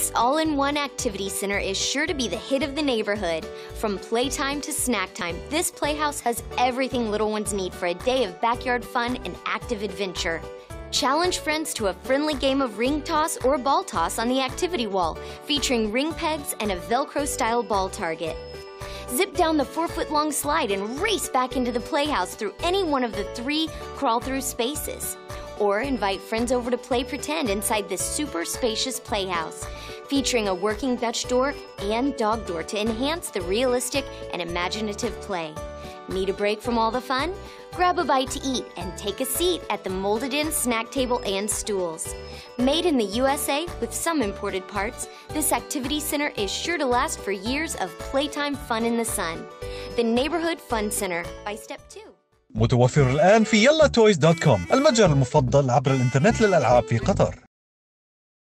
This all in one activity center is sure to be the hit of the neighborhood. From playtime to snack time, this playhouse has everything little ones need for a day of backyard fun and active adventure. Challenge friends to a friendly game of ring toss or ball toss on the activity wall, featuring ring pegs and a Velcro style ball target. Zip down the four foot long slide and race back into the playhouse through any one of the three crawl through spaces. Or invite friends over to play pretend inside this super spacious playhouse, featuring a working Dutch door and dog door to enhance the realistic and imaginative play. Need a break from all the fun? Grab a bite to eat and take a seat at the molded in snack table and stools. Made in the USA with some imported parts, this activity center is sure to last for years of playtime fun in the sun. The Neighborhood Fun Center by Step 2. متوفر الآن في يلا تويز دوت كوم المتجر المفضل عبر الإنترنت للألعاب في قطر.